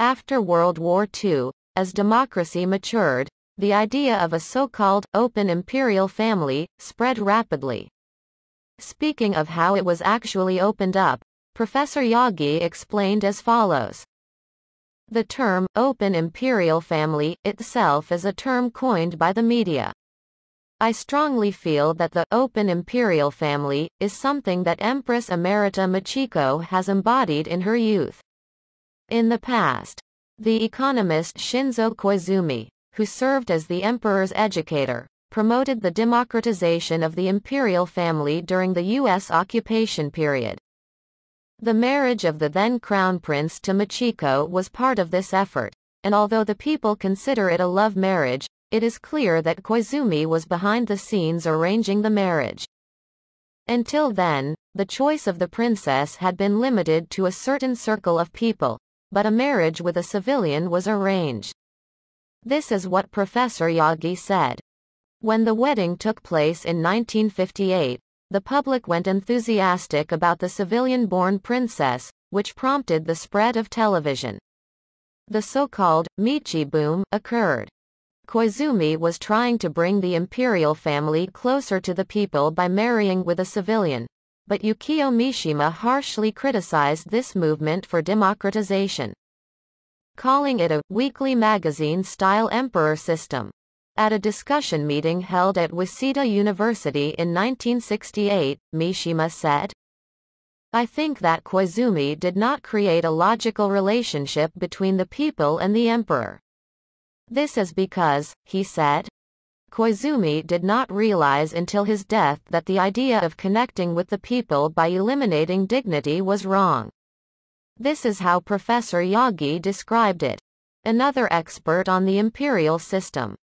After World War II, as democracy matured, the idea of a so-called open imperial family spread rapidly. Speaking of how it was actually opened up, Professor Yagi explained as follows. The term open imperial family itself is a term coined by the media. I strongly feel that the open imperial family is something that Empress Emerita Michiko has embodied in her youth. In the past, the economist Shinzo Koizumi, who served as the emperor's educator, promoted the democratization of the imperial family during the U.S. occupation period. The marriage of the then crown prince to Michiko was part of this effort, and although the people consider it a love marriage, it is clear that Koizumi was behind the scenes arranging the marriage. Until then, the choice of the princess had been limited to a certain circle of people, but a marriage with a civilian was arranged. This is what Professor Yagi said. When the wedding took place in 1958, the public went enthusiastic about the civilian-born princess, which prompted the spread of television. The so-called Michi boom occurred. Koizumi was trying to bring the imperial family closer to the people by marrying with a civilian, but Yukio Mishima harshly criticized this movement for democratization, calling it a weekly magazine-style emperor system. At a discussion meeting held at Waseda University in 1968, Mishima said, I think that Koizumi did not create a logical relationship between the people and the emperor. This is because, he said, Koizumi did not realize until his death that the idea of connecting with the people by eliminating dignity was wrong. This is how Professor Yagi described it. Another expert on the imperial system.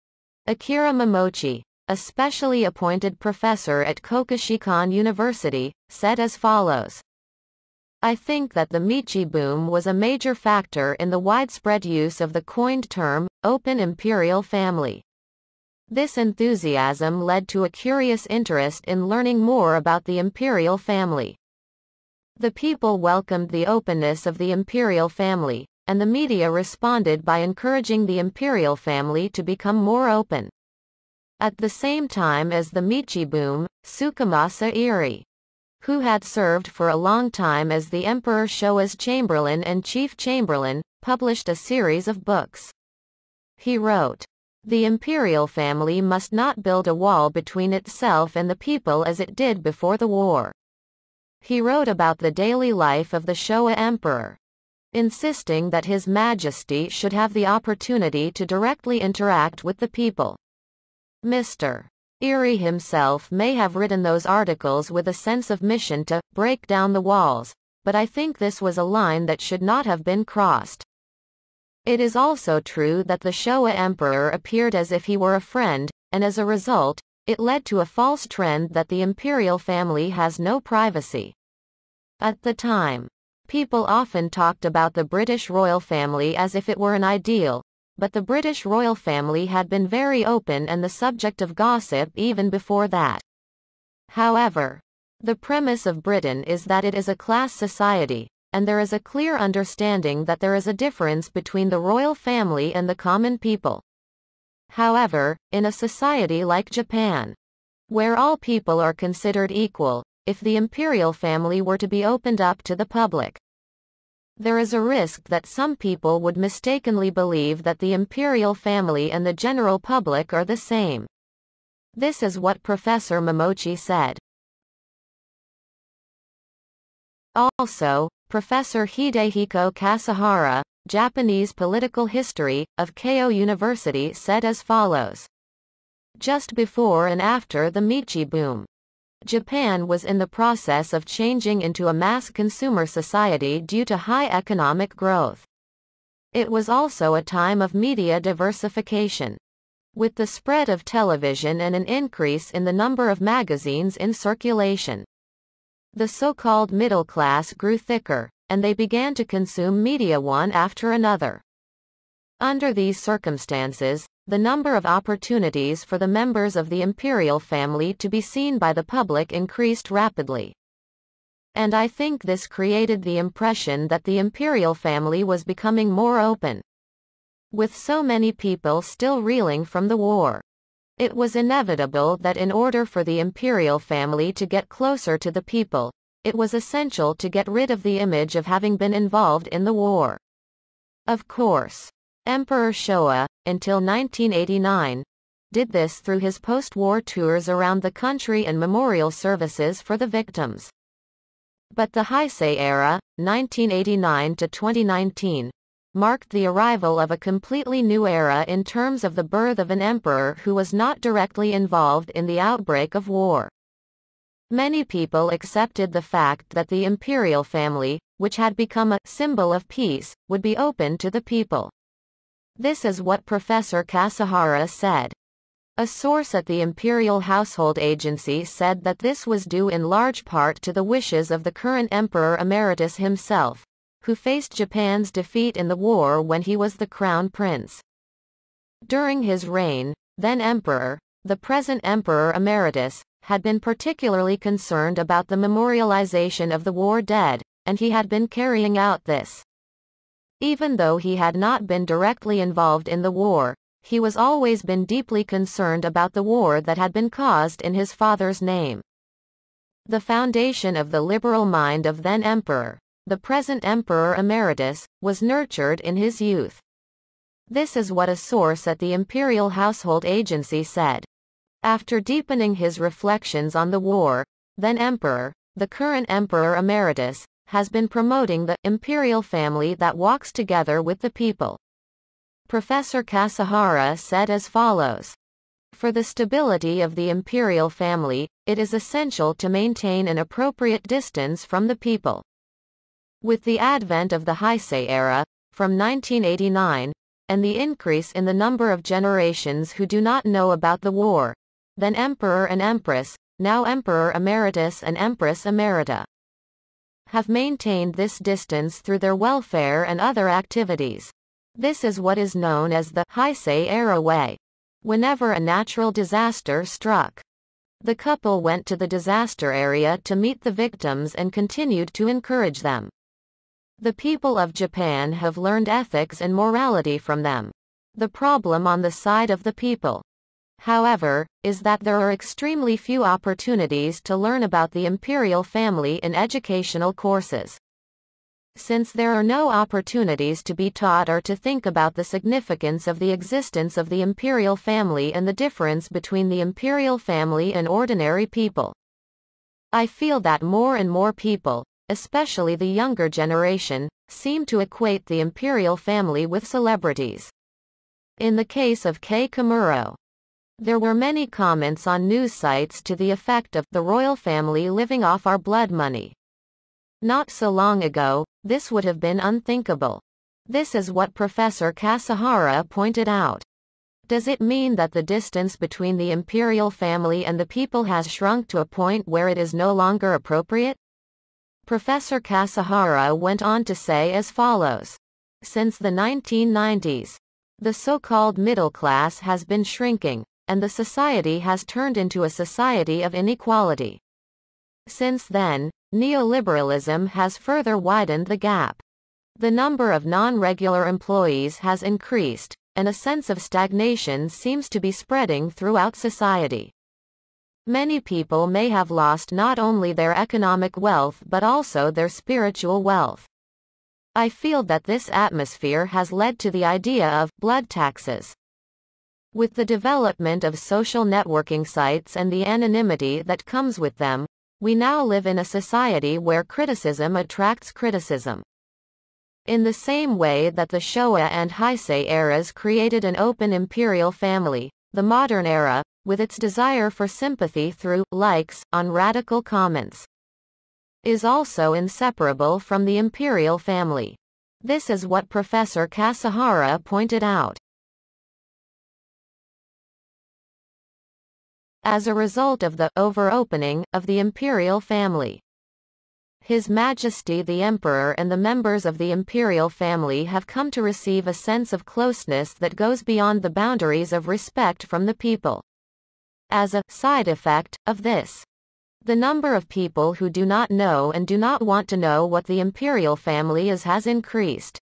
Akira Momochi, a specially appointed professor at Kokushikan University, said as follows. I think that the Michi boom was a major factor in the widespread use of the coined term, open imperial family. This enthusiasm led to a curious interest in learning more about the imperial family. The people welcomed the openness of the imperial family, and the media responded by encouraging the imperial family to become more open. At the same time as the Michi boom, Tsukamasa Eri, who had served for a long time as the Emperor Showa's Chamberlain and Chief Chamberlain, published a series of books. He wrote, The imperial family must not build a wall between itself and the people as it did before the war. He wrote about the daily life of the Showa Emperor, insisting that His Majesty should have the opportunity to directly interact with the people. Mr. Eri himself may have written those articles with a sense of mission to break down the walls, but I think this was a line that should not have been crossed. It is also true that the Showa emperor appeared as if he were a friend, and as a result, it led to a false trend that the imperial family has no privacy. At the time, people often talked about the British royal family as if it were an ideal, but the British royal family had been very open and the subject of gossip even before that. However, the premise of Britain is that it is a class society, and there is a clear understanding that there is a difference between the royal family and the common people. However, in a society like Japan, where all people are considered equal, if the imperial family were to be opened up to the public, there is a risk that some people would mistakenly believe that the imperial family and the general public are the same. This is what Professor Momochi said. Also, Professor Hidehiko Kasahara, Japanese political history, of Keio University said as follows. Just before and after the Michi boom, Japan was in the process of changing into a mass consumer society due to high economic growth. It was also a time of media diversification. With the spread of television and an increase in the number of magazines in circulation, the so-called middle class grew thicker, and they began to consume media one after another. Under these circumstances, the number of opportunities for the members of the imperial family to be seen by the public increased rapidly. And I think this created the impression that the imperial family was becoming more open. With so many people still reeling from the war. It was inevitable that in order for the imperial family to get closer to the people, it was essential to get rid of the image of having been involved in the war. Of course, Emperor Showa, until 1989, did this through his post-war tours around the country and memorial services for the victims. But the Heisei era, 1989 to 2019, marked the arrival of a completely new era in terms of the birth of an emperor who was not directly involved in the outbreak of war. Many people accepted the fact that the imperial family, which had become a symbol of peace, would be open to the people. This is what Professor Kasahara said. A source at the Imperial Household Agency said that this was due in large part to the wishes of the current Emperor Emeritus himself, who faced Japan's defeat in the war when he was the crown prince. During his reign, then emperor, the present emperor emeritus, had been particularly concerned about the memorialization of the war dead, and he had been carrying out this. Even though he had not been directly involved in the war, he was always been deeply concerned about the war that had been caused in his father's name. The foundation of the liberal mind of then emperor, the present Emperor Emeritus, was nurtured in his youth. This is what a source at the Imperial Household Agency said. After deepening his reflections on the war, then Emperor, the current Emperor Emeritus, has been promoting the imperial family that walks together with the people. Professor Kasahara said as follows. For the stability of the imperial family, it is essential to maintain an appropriate distance from the people. With the advent of the Heisei era, from 1989, and the increase in the number of generations who do not know about the war, then Emperor and Empress, now Emperor Emeritus and Empress Emerita, have maintained this distance through their welfare and other activities. This is what is known as the Heisei era way. Whenever a natural disaster struck, the couple went to the disaster area to meet the victims and continued to encourage them. The people of Japan have learned ethics and morality from them. The problem on the side of the people, however, is that there are extremely few opportunities to learn about the imperial family in educational courses. Since there are no opportunities to be taught or to think about the significance of the existence of the imperial family and the difference between the imperial family and ordinary people. I feel that more and more people, especially the younger generation, seem to equate the imperial family with celebrities. In the case of Kei Komuro, there were many comments on news sites to the effect of the royal family living off our blood money. Not so long ago, this would have been unthinkable. This is what Professor Kasahara pointed out. Does it mean that the distance between the imperial family and the people has shrunk to a point where it is no longer appropriate? Professor Kasahara went on to say as follows. Since the 1990s, the so-called middle class has been shrinking, and the society has turned into a society of inequality. Since then, neoliberalism has further widened the gap. The number of non-regular employees has increased, and a sense of stagnation seems to be spreading throughout society. Many people may have lost not only their economic wealth but also their spiritual wealth. I feel that this atmosphere has led to the idea of blood taxes. With the development of social networking sites and the anonymity that comes with them, we now live in a society where criticism attracts criticism. In the same way that the Showa and Heisei eras created an open imperial family, the modern era, with its desire for sympathy through likes on radical comments, is also inseparable from the imperial family. This is what Professor Kasahara pointed out. As a result of the over-opening of the imperial family, his Majesty the Emperor and the members of the imperial family have come to receive a sense of closeness that goes beyond the boundaries of respect from the people. As a side effect of this, The number of people who do not know and do not want to know what the imperial family is has increased.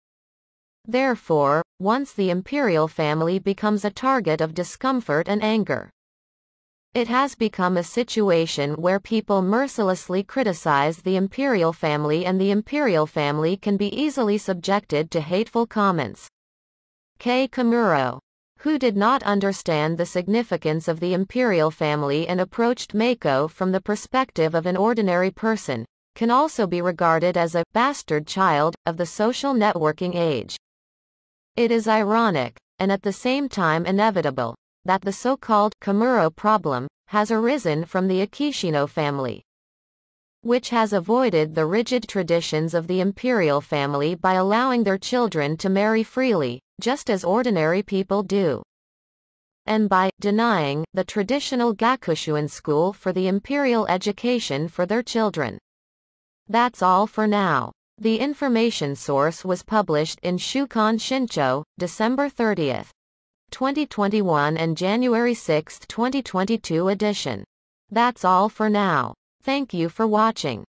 Therefore, once the imperial family becomes a target of discomfort and anger, it has become a situation where people mercilessly criticize the imperial family and the imperial family can be easily subjected to hateful comments. Kei Komuro, who did not understand the significance of the imperial family and approached Mako from the perspective of an ordinary person, can also be regarded as a bastard child of the social networking age. It is ironic, and at the same time inevitable, that the so-called Komuro problem has arisen from the Akishino family, which has avoided the rigid traditions of the imperial family by allowing their children to marry freely, just as ordinary people do. And by denying the traditional Gakushuin school for the imperial education for their children. That's all for now. The information source was published in Shukan Shincho, December 30, 2021 and January 6, 2022 edition. That's all for now. Thank you for watching.